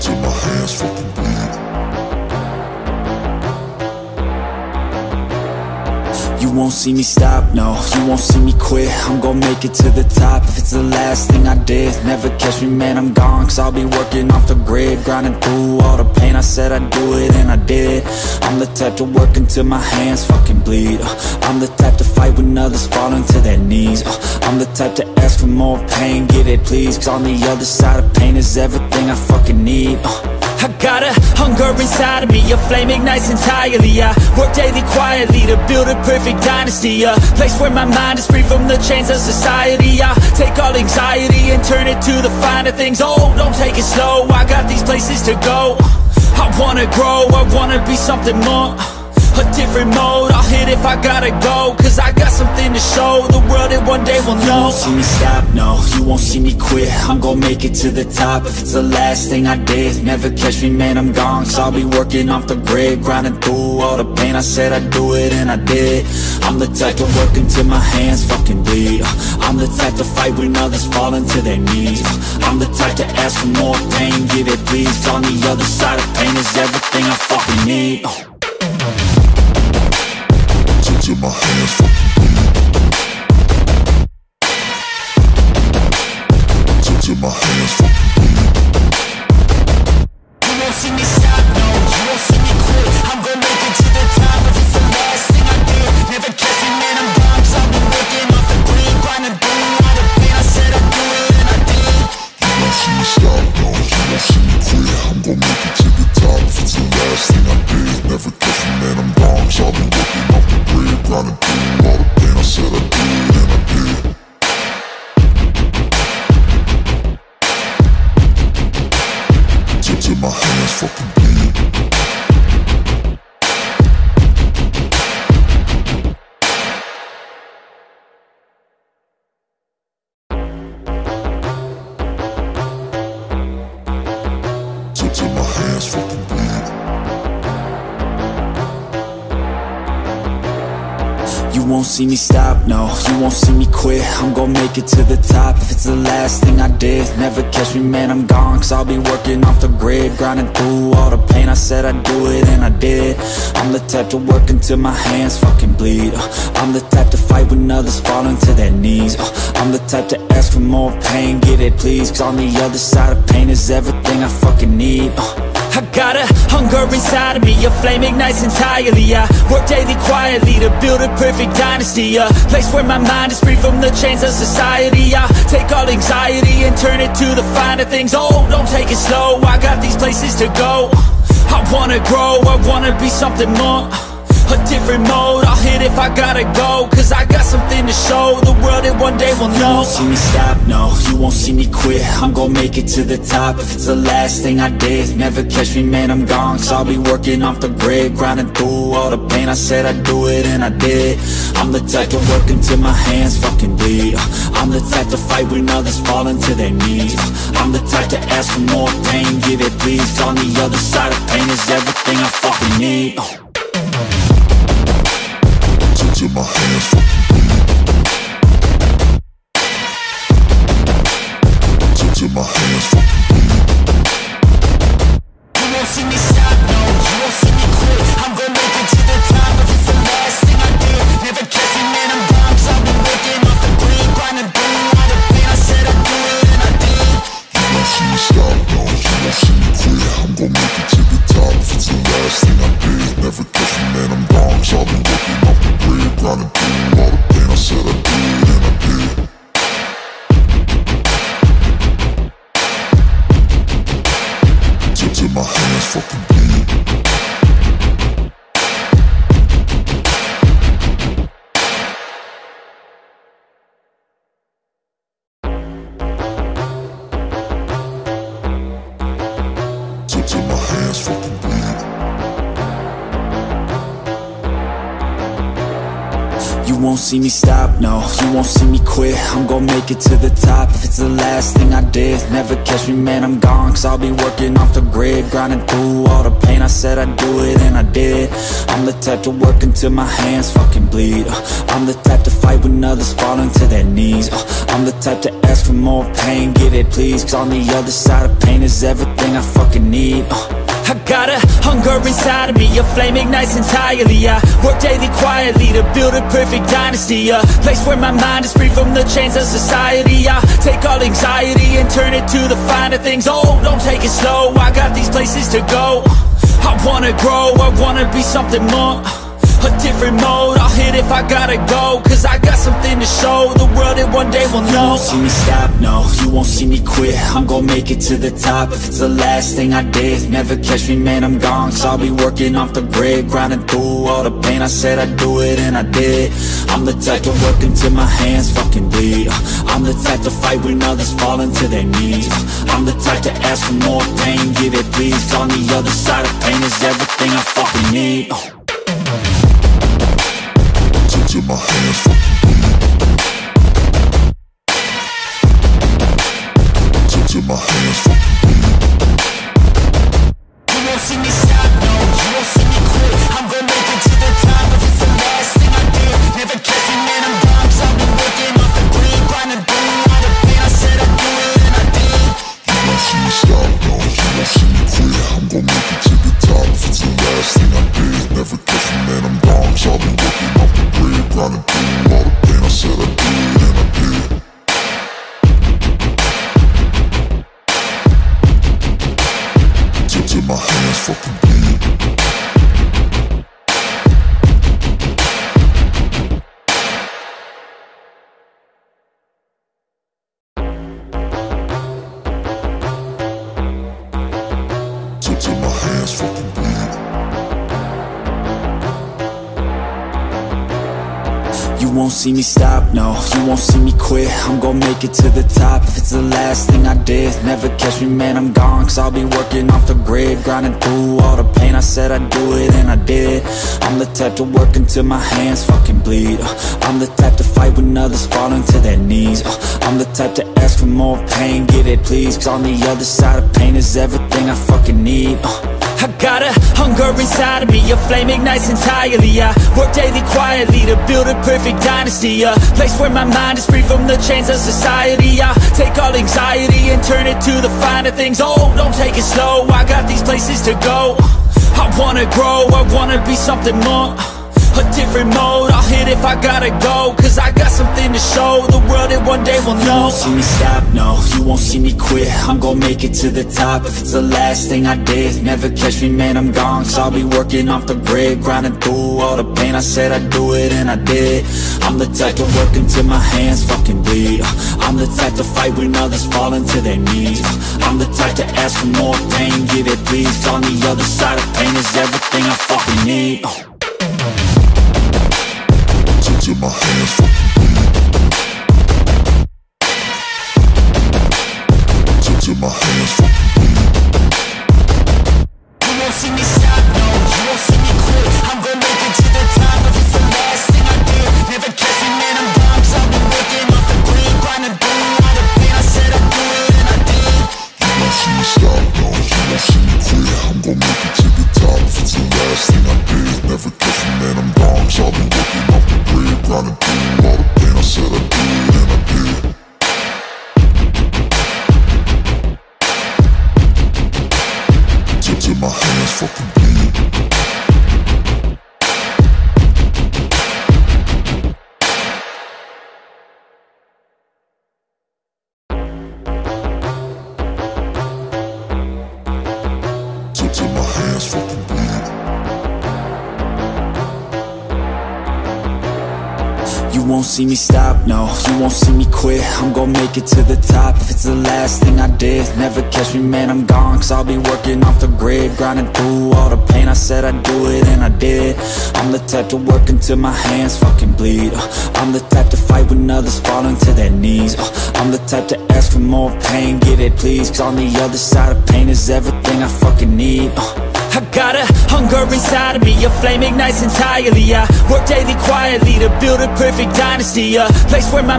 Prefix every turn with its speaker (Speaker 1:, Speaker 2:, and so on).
Speaker 1: till my hands fucking bleed.
Speaker 2: You won't see me stop, no, you won't see me quit. I'm gonna make it to the top. If it's the last thing I did Never catch me, man, I'm gone. Cause I'll be working off the grid Grinding through all the pain. I said I'd do it and I did. I'm the type to work until my hands fucking bleed. I'm the type to fight when others fall to their knees. I'm the type to ask for more pain, give it please. Cause on the other side of pain is everything I fucking need I got a hunger inside of me, a flame ignites entirely. I work daily quietly to build a perfect dynasty A place where my mind is free from the chains of society. I take all anxiety and turn it to the finer things. Oh, don't take it slow, I got these places to go. I wanna grow, I wanna be something more a different mode, if I gotta go Cause I got something to show. The world that one day will know. You won't see me stop, no, you won't see me quit. I'm gonna make it to the top. If it's the last thing I did Never catch me, man, I'm gone. Cause I'll be working off the grid Grinding through all the pain, I said I'd do it and I did. I'm the type to work until my hands fucking bleed. I'm the type to fight when others fall into their knees. I'm the type to ask for more pain, give it please. On the other side of pain is everything I fucking need
Speaker 1: Till, my hands fucking bleed. Till, till my hands fucking bleed.
Speaker 2: You won't see me stop, no, you won't see me quit I'm gonna make it to the top if it's the last thing I did Never catch me, man, I'm Cause I've been working off the grid Grinding through all the pain I said I'd do it and I did
Speaker 1: You won't see me stop, no, you won't see me quit. I'm gonna make it to the top if it's the last thing I did. Never me, man, I'm gone. Cause I've been working off
Speaker 2: You won't see me stop, no, you won't see me quit. I'm gonna make it to the top. If it's the last thing I did Never catch me, man, I'm gone. Cause I'll be working off the grid Grinding through all the pain, I said I'd do it and I did. I'm the type to work until my hands fucking bleed. Uh, I'm the type to fight when others fall into their knees. Uh, I'm the type to ask for more pain, give it please. Cause on the other side of pain is everything I fucking need. Uh, I got a hunger inside of me, a flame ignites entirely I work daily quietly to build a perfect dynasty A place where my mind is free from the chains of society I take all anxiety and turn it to the finer things. Oh, don't take it slow, I got these places to go. I wanna grow, I wanna be something more a different mode, I'll hit if I gotta go Cause I got something to show. The world that one day will know You won't see me stop, no, you won't see me quit. I'm gonna make it to the top. If it's the last thing I did Never catch me, man, I'm gone. Cause I'll be working off the grid Grinding through all the pain, I said I'd do it and I did. I'm the type to work until my hands fucking bleed. I'm the type to fight when others fall into their knees. I'm the type to ask for more pain, give it please. On the other side of pain is everything I fucking need
Speaker 1: My hands
Speaker 2: see me stop, no. You won't see me quit, I'm gonna make it to the top. If it's the last thing I did Never catch me, man, I'm gone. Cause I'll be working off the grid Grinding through all the pain. I said I'd do it, and I did I'm the type to work until my hands fucking bleed. I'm the type to fight when others fall into their knees. I'm the type to ask for more pain, give it please Cause on the other side of pain is everything I fucking need I got a hunger inside of me, a flame ignites entirely. I work daily quietly to build a perfect dynasty A place where my mind is free from the chains of society. I take all anxiety and turn it to the finer things. Oh, don't take it slow, I got these places to go. I wanna grow, I wanna be something more a different mode. I'll hit if I gotta go Cause I got something to show one day will know You won't see me stop, no. You won't see me quit. I'm gonna make it to the top. If it's the last thing I did Never catch me, man, I'm gone. Cause I'll be working off the grid Grinding through all the pain. I said I'd do it and I did. I'm the type to work until my hands fucking bleed. I'm the type to fight when others fall into their knees. I'm the type to ask for more pain Give it please. On the other side of pain is everything I fucking need.
Speaker 1: Till my hands fucking bleed
Speaker 2: all the
Speaker 1: see me stop, no. You won't see me quit. I'm gonna make it to the top. If it's the last thing I did Never catch me, man, I'm gone. Cause
Speaker 2: I'll be working off the grid Grinding through all the pain. I said I'd do it and I did. I'm the type to work until my hands fucking bleed. Uh, I'm the type to fight when others fall into their knees. Uh, I'm the type to ask for more pain. Give it please. Cause on the other side of pain is everything I fucking need. Uh, I got a hunger inside of me, a flame ignites entirely I work daily quietly to build a perfect dynasty A place where my mind is free from the chains of society I take all anxiety and turn it to the finer things. Oh, don't take it slow, I got these places to go. I wanna grow, I wanna be something more a different mode, I'll hit if I gotta go Cause I got something to show. The world that one day will know. You won't see me stop, no. You won't see me quit. I'm gonna make it to the top. If it's the last thing I did Never catch me, man, I'm gone. Cause I'll be working off the grid Grinding through all the pain. I said I'd do it and I did. I'm the type to work until my hands fucking bleed. I'm the type to fight when others fall into their knees. I'm the type to ask for more pain Give it please on the other side of pain is everything I fucking need
Speaker 1: Till my hands. Till, till my hands fucking
Speaker 2: won't see me stop, no. You won't see me quit. I'm gonna make it to the top. If it's the last thing I did Never catch me, man, I'm gone. Cause I'll be working off the grid Grinding through all the pain. I said I'd do it and I did. I'm the type to work until my hands fucking bleed. I'm the type to fight when others fall into their knees. I'm the type to ask for more pain Give it please. Cause on the other side of pain is everything I fucking need I got a hunger inside of me, a flame ignites entirely. I work daily quietly to build a perfect dynasty A place where my